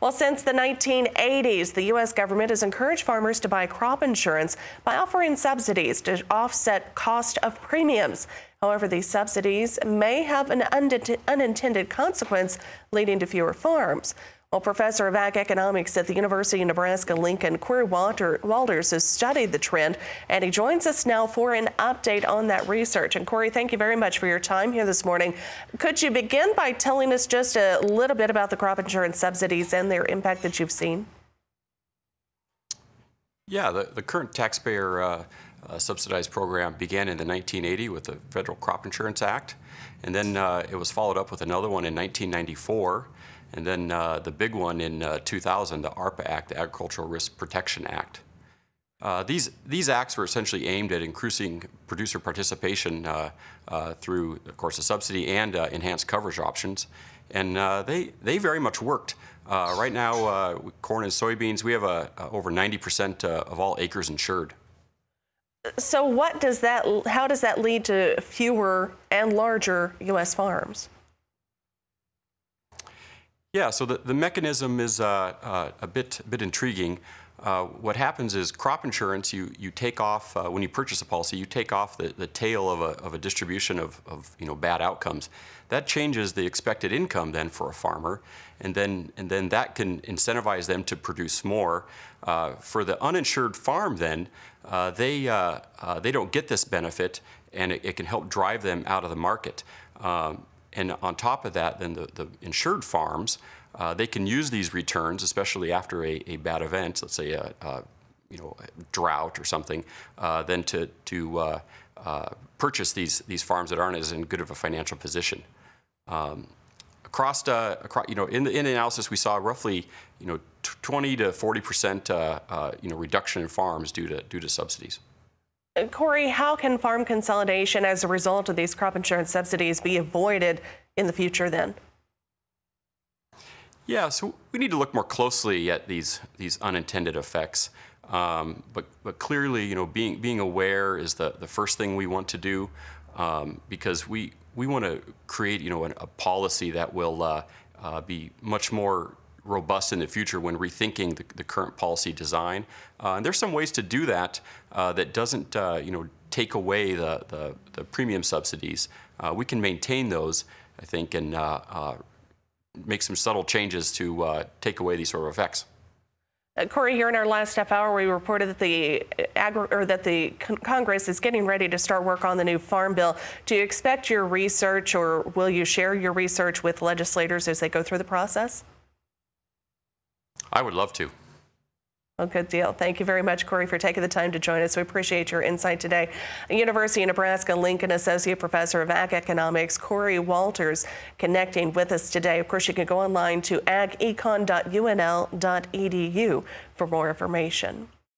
Well, since the 1980s, the U.S. government has encouraged farmers to buy crop insurance by offering subsidies to offset cost of premiums. However, these subsidies may have an unintended consequence, leading to fewer farms. Well, Professor of Ag Economics at the University of Nebraska-Lincoln, Cory Walter, Walters, has studied the trend, and he joins us now for an update on that research. And Cory, thank you very much for your time here this morning. Could you begin by telling us just a little bit about the crop insurance subsidies and their impact that you've seen? Yeah, the, the current taxpayer uh, uh, subsidized program began in the 1980 with the Federal Crop Insurance Act, and then uh, it was followed up with another one in 1994. And then uh, the big one in uh, 2000, the ARPA Act, the Agricultural Risk Protection Act. Uh, these, these acts were essentially aimed at increasing producer participation uh, uh, through, of course, a subsidy and uh, enhanced coverage options. And they, they very much worked. right now, corn and soybeans, we have over 90% of all acres insured. So what does that, how does that lead to fewer and larger U.S. farms? Yeah, so the, the mechanism is uh, uh, a bit, bit intriguing. Uh, what happens is crop insurance, you, you take off, uh, when you purchase a policy, you take off the, the tail of a, of a distribution of, of you know, bad outcomes. That changes the expected income then for a farmer, and then, and then that can incentivize them to produce more. Uh, for the uninsured farm then, uh, they, they don't get this benefit, and it, it, can help drive them out of the market. Um, and on top of that, then the, the insured farms, uh, they can use these returns, especially after a, a bad event, let's say a, a you know, a drought or something, uh, then to, to uh, uh purchase these, these farms that aren't as in good of a financial position. Um, across, uh, across, you know, in the, in the analysis, we saw roughly, you know, 20 to 40 percent, you know, reduction in farms due to, due to subsidies. Cory, how can farm consolidation as a result of these crop insurance subsidies be avoided in the future then? Yeah, so we need to look more closely at these these unintended effects. Um, but but clearly, you know, being being aware is the the first thing we want to do um, because we we want to create you know an, a policy that will uh, uh, be much more robust in the future when rethinking the, the current policy design. Uh, and there's some ways to do that uh, that doesn't, uh, you know, take away the, the, the premium subsidies. Uh, we can maintain those, I think, and uh, uh, make some subtle changes to take away these sort of effects. Cory, here in our last half hour, we reported that the or that the Congress is getting ready to start work on the new farm bill. Do you expect your research, or will you share your research with legislators as they go through the process? I would love to. Well, good deal. Thank you very much, Cory, for taking the time to join us. We appreciate your insight today. University of Nebraska Lincoln Associate Professor of Ag Economics, Cory Walters, connecting with us today. Of course, you can go online to agecon.unl.edu for more information.